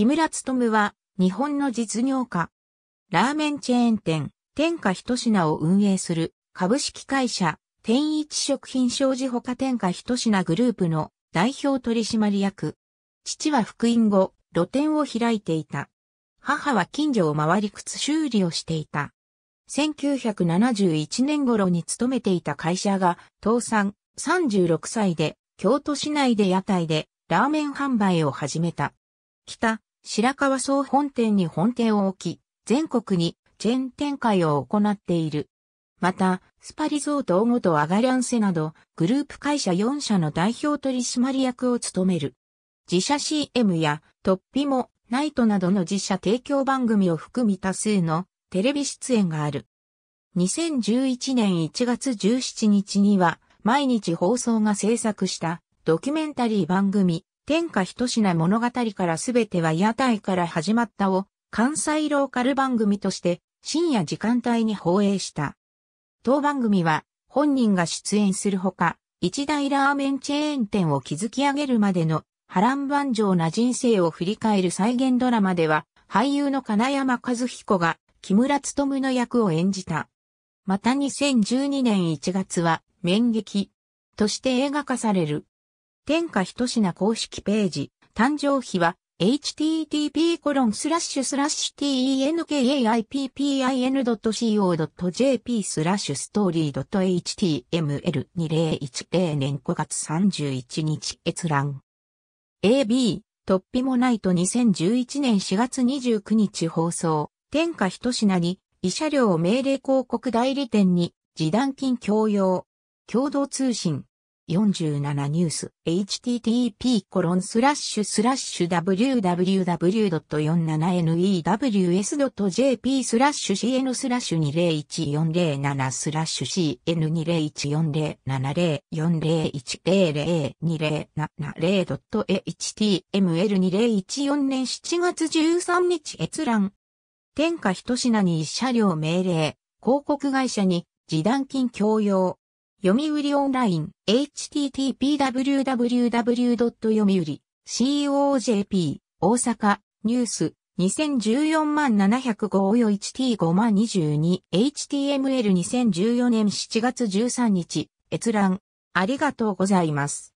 木村勤は日本の実業家。ラーメンチェーン店、天下一品を運営する株式会社天一食品商事他天下一品グループの代表取締役。父は福音後、露店を開いていた。母は近所を回り靴修理をしていた。1971年頃に勤めていた会社が倒産36歳で京都市内で屋台でラーメン販売を始めた。北、白川総本店に本店を置き、全国にチェーン展開を行っている。また、スパリゾートオゴとアガリャンセなど、グループ会社4社の代表取締役を務める。自社 CM やトッピモ、ナイトなどの自社提供番組を含み多数のテレビ出演がある。2011年1月17日には毎日放送が制作したドキュメンタリー番組天下一品物語からすべては屋台から始まったを関西ローカル番組として深夜時間帯に放映した。当番組は本人が出演するほか一大ラーメンチェーン店を築き上げるまでの波乱万丈な人生を振り返る再現ドラマでは俳優の金山和彦が木村勤の役を演じた。また2012年1月は、面劇として映画化される。天下一品公式ページ、誕生日は、http コロンスラッシュスラッシュ tenkaippin。co。jp スラッシュストーリー .html2010 年5月31日閲覧。AB、トッピモナイト2011年4月29日放送。天下一品に、慰謝料命令広告代理店に、示談金供用。共同通信。47ニュース。http コロンスラッシュスラッシュ www.47news.jp スラッシュ cn スラッシュ201407スラッシュ cn2014704070.html2014 年7月13日閲覧。天下一品に一車両命令、広告会社に示談金供用。読売オンライン、http www. 読売、cojp、大阪、ニュース、2014万705よ 1t5 万22、html2014 年7月13日、閲覧、ありがとうございます。